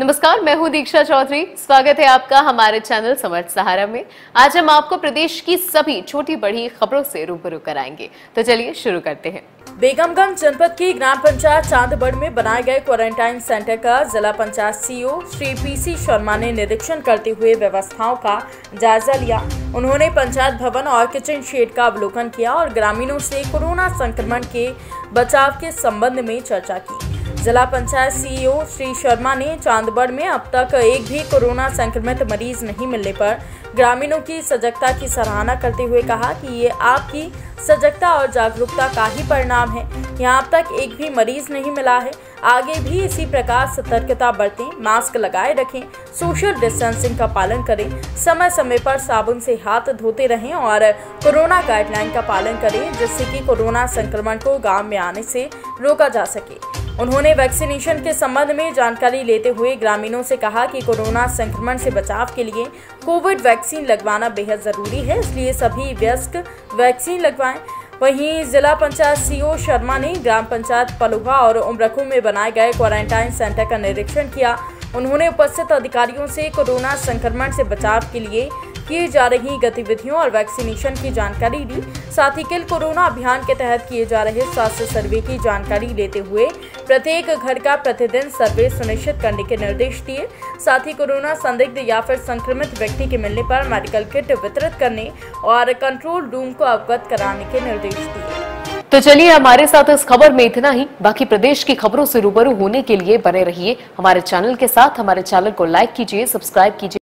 नमस्कार, मैं हूँ दीक्षा चौधरी। स्वागत है आपका हमारे चैनल समर्थ सहारा में। आज हम आपको प्रदेश की सभी छोटी बड़ी खबरों से रूबरू कराएँगे। तो चलिए शुरू करते हैं। बेगमगंज जनपद की ग्राम पंचायत चांदबड़ में बनाए गए क्वारंटाइन सेंटर का जिला panchayat CEO Shri P C Sharma ने निरीक्षण करते हुए व्यवस्थाओं का जायजा लिया। उन्होंने पंचायत भवन और किचन शेड का अवलोकन किया और ग्रामीणों से कोरोना संक्रमण के बचाव के संबंध में चर्चा की। जिला पंचायत सीईओ श्री शर्मा ने चांदबड़ में अब तक एक भी कोरोना संक्रमित मरीज़ नहीं मिलने पर ग्रामीणों की सजगता की सराहना करते हुए कहा कि ये आपकी सजगता और जागरूकता का ही परिणाम है। यहाँ अब तक एक भी मरीज़ नहीं मिला है। आगे भी इसी प्रकार सतर्कता बरतें, मास्क लगाए रखें, सोशल डिस्टेंसिंग का पालन करें समय समय पर साबुन से हाथ धोते रहें और कोरोना गाइडलाइन का पालन करें जिससे कि कोरोना संक्रमण को गाँव में आने से रोका जा सके। उन्होंने वैक्सीनेशन के संबंध में जानकारी लेते हुए ग्रामीणों से कहा कि कोरोना संक्रमण से बचाव के लिए कोविड वैक्सीन लगवाना बेहद ज़रूरी है, इसलिए सभी व्यस्क वैक्सीन लगवाएँ। वहीं जिला पंचायत सीओ शर्मा ने ग्राम पंचायत पलुहा और उमरखू में बनाए गए क्वारंटाइन सेंटर का निरीक्षण किया। उन्होंने उपस्थित अधिकारियों से कोरोना संक्रमण से बचाव के लिए किए जा रही गतिविधियों और वैक्सीनेशन की जानकारी दी। साथ ही किल कोरोना अभियान के तहत किए जा रहे स्वास्थ्य सर्वे की जानकारी लेते हुए प्रत्येक घर का प्रतिदिन सर्वे सुनिश्चित करने के निर्देश दिए। साथ ही कोरोना संदिग्ध या फिर संक्रमित व्यक्ति के मिलने पर मेडिकल किट वितरित करने और कंट्रोल रूम को अवगत कराने के निर्देश दिए। तो चलिए हमारे साथ इस खबर में इतना ही। बाकी प्रदेश की खबरों से रूबरू होने के लिए बने रहिए हमारे चैनल के साथ। हमारे चैनल को लाइक कीजिए, सब्सक्राइब कीजिए।